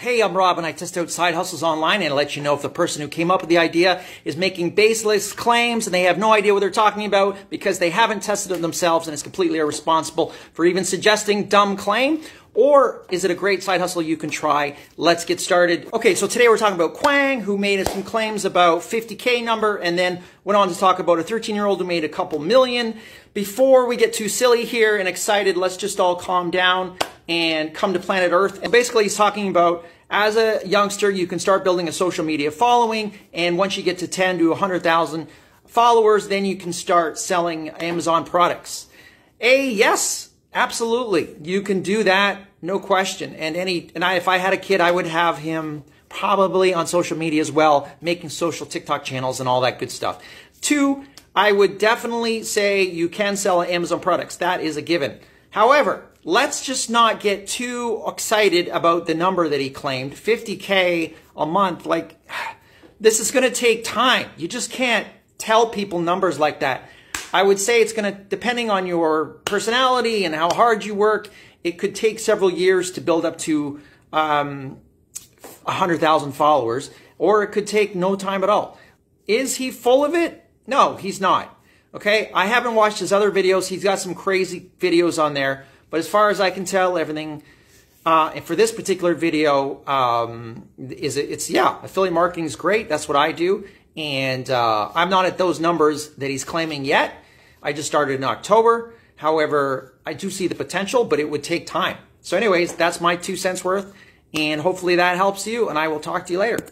Hey, I'm Rob and I test out side hustles online and I let you know if the person who came up with the idea is making baseless claims and they have no idea what they're talking about because they haven't tested it themselves and it's completely irresponsible for even suggesting dumb claim or is it a great side hustle you can try? Let's get started. Okay, so today we're talking about Khang, who made some claims about 50K number and then went on to talk about a 13 year old who made a couple million. Before we get too silly here and excited, let's just all calm down and come to planet Earth. And basically he's talking about as a youngster, you can start building a social media following. And once you get to 10 to 100,000 followers, then you can start selling Amazon products. A, yes, Absolutely. You can do that. No question. And any, and I, if I had a kid, I would have him probably on social media as well, making social TikTok channels and all that good stuff. Two, I would definitely say you can sell Amazon products. That is a given. However, let's just not get too excited about the number that he claimed 50K a month. Like, this is going to take time. You just can't tell people numbers like that. I would say it's going to, depending on your personality and how hard you work, it could take several years to build up to um, 100,000 followers, or it could take no time at all. Is he full of it? No, he's not. Okay, I haven't watched his other videos. He's got some crazy videos on there, but as far as I can tell, everything uh, and for this particular video, um, is it, it's yeah, affiliate marketing is great. That's what I do, and uh, I'm not at those numbers that he's claiming yet. I just started in October. However, I do see the potential, but it would take time. So anyways, that's my two cents worth. And hopefully that helps you. And I will talk to you later.